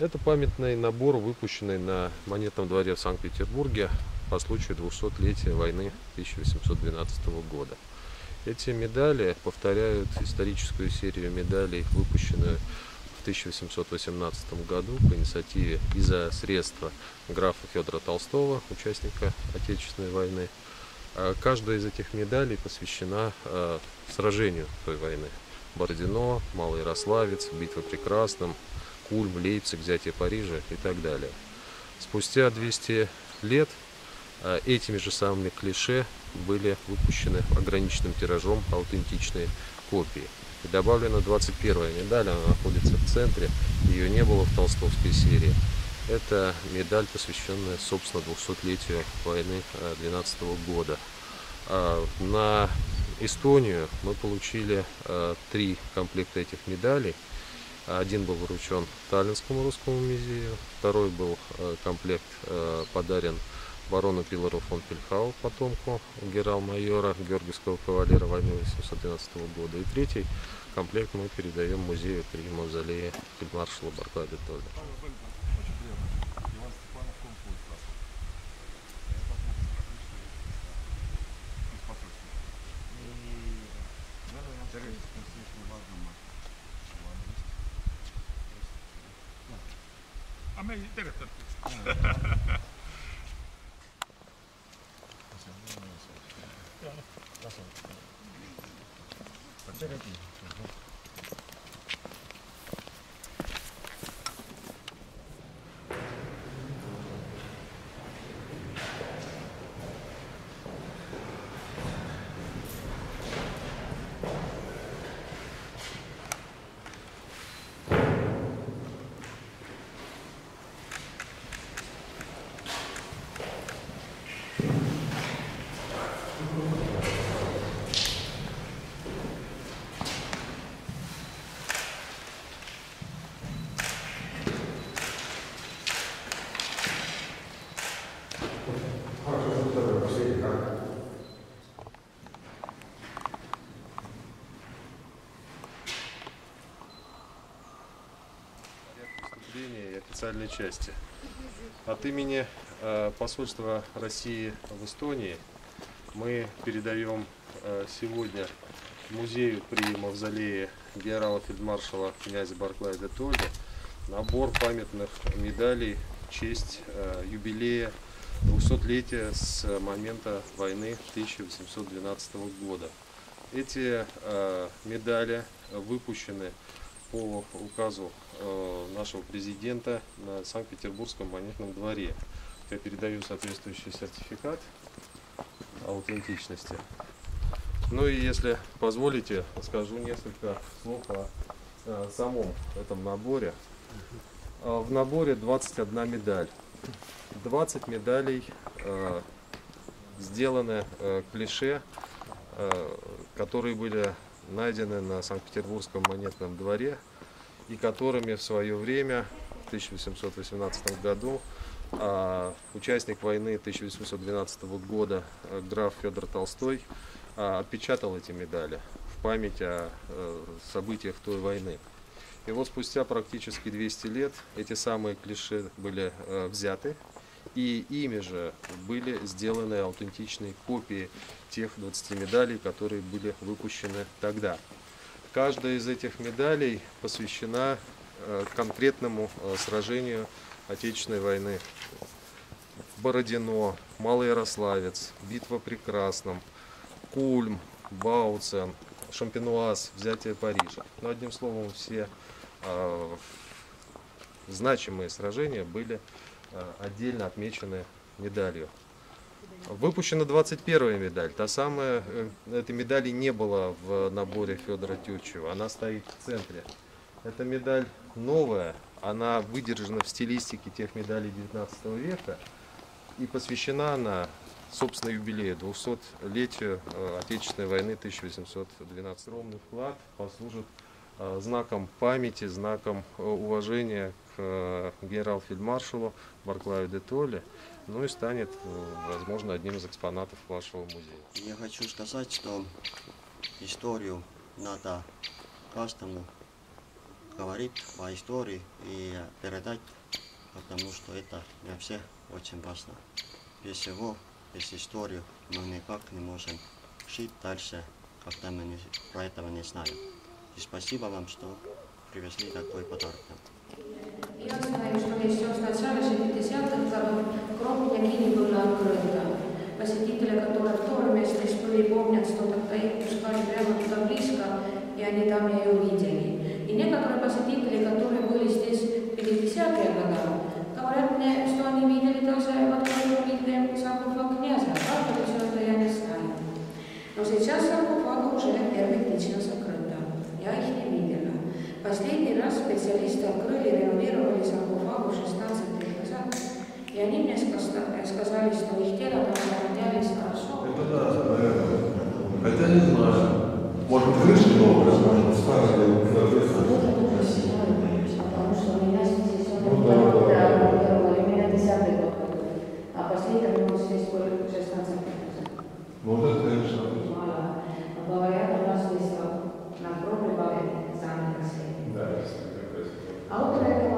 Это памятный набор, выпущенный на монетном дворе в Санкт-Петербурге по случаю 200-летия войны 1812 года. Эти медали повторяют историческую серию медалей, выпущенную в 1818 году по инициативе и за средства графа Федора Толстого, участника Отечественной войны. А Каждая из этих медалей посвящена э, сражению той войны. Бородино, Малый Ярославец, Битва при Красном, Кульм, Лейпциг, взятие Парижа и так далее. Спустя 200 лет э, этими же самыми клише были выпущены ограниченным тиражом аутентичные копии. И добавлена 21 медаль, она находится в центре, ее не было в толстовской серии. Это медаль, посвященная, собственно, 200-летию войны 12 года. А, На Эстонию мы получили три комплекта этих медалей. Один был вручен Таллинскому русскому музею, второй был э, комплект э, подарен барону Пилору фон Пельхау, потомку генерал-майора Георгиевского кавалера войны 1812 года. И третий комплект мы передаем музею при мавзолее фельдмаршала Барклая де Толля. Очень приятно. Иван Степанов, консул из Красного. Я посмотрю, из посольства. А me вступления и официальной части. От имени э, посольства России в Эстонии мы передаем э, сегодня музею при мавзолее генерала-фельдмаршала князя Барклая де Толли набор памятных медалей в честь э, юбилея 200-летия с момента войны 1812 года. Эти медали выпущены по указу э, нашего президента на Санкт-Петербургском монетном дворе. Я передаю соответствующий сертификат аутентичности. Ну и если позволите, скажу несколько слов о э, самом этом наборе. Э, В наборе 21 медаль. 20 медалей э, сделаны э, клише, э, которые были найдены на Санкт-Петербургском монетном дворе и которыми в свое время, в 1818 году, а, участник войны 1812 года э, граф Федор Толстой а, отпечатал эти медали в память о э, событиях той войны. И вот спустя практически 200 лет эти самые клише были э, взяты, и ими же были сделаны аутентичные копии тех 20 медалей, которые были выпущены тогда. Каждая из этих медалей посвящена э, конкретному э, сражению Отечественной войны. Бородино, Малый Ярославец, Битва при Красном, Кульм, Бауцен, Шампинуаз, взятие Парижа. Но одним словом, все э, значимые сражения были отдельно отмечены медалью. Выпущена 21 медаль. Та самая, э, этой медали не было в наборе Федора Тютчева. Она стоит в центре. Эта медаль новая, она выдержана в стилистике тех медалей 19 века и посвящена она, собственно, юбилею 200-летию э, Отечественной войны 1812. Ровный вклад послужит э, знаком памяти, знаком э, уважения к э, генерал-фельдмаршалу Барклаю де Толле, ну и станет, э, возможно, одним из экспонатов вашего музея. Я хочу сказать, что историю надо каждому говорить по истории и передать, потому что это для всех очень важно. Без его, без истории мы никак не можем жить дальше, когда мы не- про этого не знаем. И спасибо вам, что привезли такой подарок. Я знаю, что еще в начале 60-х годов гроб княгини был открыт. Посетители, которые в том месте были, помнят, что тогда их пускали прямо туда близко, и они там ее увидели. И некоторые посетители, которые были здесь в 50-е годы, говорят мне, что они видели даже в специалисты spetsialiste Akrõli renoveeruvali sarkofaagu 16 назад они мне сказали, что их тело там сохранялись хорошо. Это да, наверное. Хотя не знаю. Может, крыша новые, может, старая, соответственно. Вот это красиво, потому что у меня здесь он ну, да, да, да. у меня десятый год, а последний у нас здесь сколько, 16 лет. Ну, вот это, конечно. Говорят, у нас здесь на кровле балет самый красивый. Да, Okay.